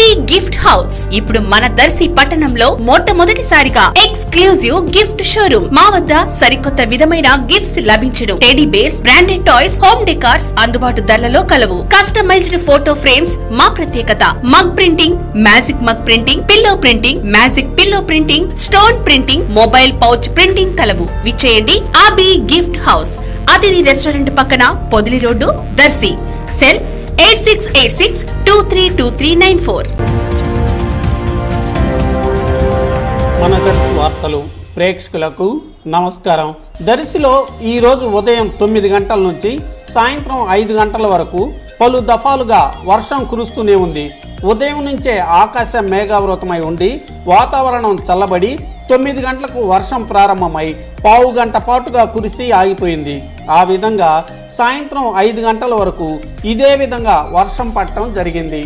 Happy gift house ఇప్పుడు మన దర్శి పట్టణంలో మొట్టమొదటిసారిగా ఎక్స్క్లూజివ్ గిఫ్ట్ షోరూమ్ మా వద్ద సరికొత్త విధమైన గిఫ్ట్స్ లభించును teddy bears branded toys home decors అందుబాటు ధరలలో కలవు. కస్టమైజ్డ్ ఫోటో ఫ్రేమ్స్ మా ప్రత్యేకత. Mug printing magic mug printing pillow printing magic pillow printing stone printing mobile pouch printing కలవు. విచ్చేయండి Abi gift house Athithi restaurant పక్కన Podili road Darsi. Cell eight six eight six two three two three nine four. మన దర్శి వార్తలు ప్రేక్షకులకు నమస్కారం. దర్శిలో ఈరోజు ఉదయం తొమ్మిది గంటల నుంచి సాయంత్రం ఐదు గంటల వరకు పలు దఫాలుగా వర్షం కురుస్తూనే ఉంది. ఉదయం నుంచే ఆకాశం మేఘావృతమై ఉండి వాతావరణం చల్లబడి తొమ్మిది గంటలకు వర్షం ప్రారంభమై పావు గంట పాటుగా కురిసి ఆగిపోయింది. ఆ విధంగా సాయంత్రం ఐదు గంటల వరకు ఇదే విధంగా వర్షం పట్టడం జరిగింది.